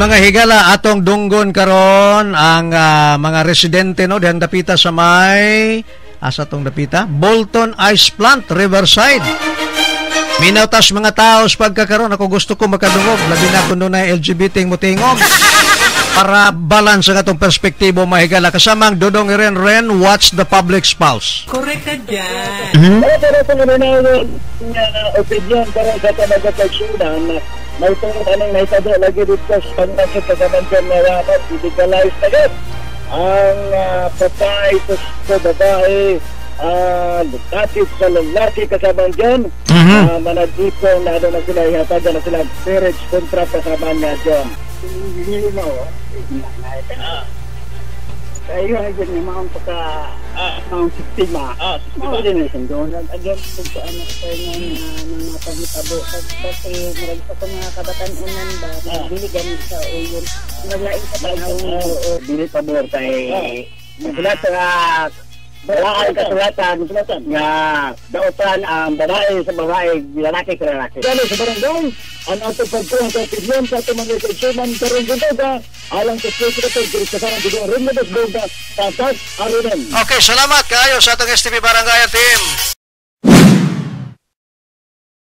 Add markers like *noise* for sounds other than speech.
Mga higala atong dunggon karon ang ah, mga residente no? Dihang dapita sa may asa tong dapita? Bolton Ice Plant Riverside. Minautas mga tao sa pagkakaroon. Ako gusto ko makadungog. Labi na kuno na LGBT mo tingog *laughs* para balance ang atong perspektibo mga higala. Kasama ang Dodong Ren Ren watch the public spouse. Correct ka dyan. Pero pero kung ano na nga opinion pero sa talaga sa na tungkol anong naitado lagi dito sa pangkasot sa kamantiyan na dapat i-legalize na yan. Ang uh, patay sa babae uh, lukatid sa lalaki kasama dyan Mhm. uh, managipong na ano na sila ihatagan na sila marriage contract kasama niya dyan. Hindi mo, kayo ay dyan yung mga pagka ang sistema. Ah, Mga din na doon. Again, kung ano sa inyo na mga pagmitabo. Kasi pa itong mga kabataan unan ba, nabili ganit sa uyon. Naglaing sa. Oo, bili pa mo kay... Sulat sa... Balaan kasulatan nga dautan ang babae sa babae, lalaki sa lalaki. Kano sa barangay, ang atong pagkuhan sa opinion sa atong mga kaisuman karon dito ba, alang sa Secretary Chris Kasarang Dito, rin na ba sa Tasas, Arunan. Okay, salamat kayo sa atong STV Barangay team.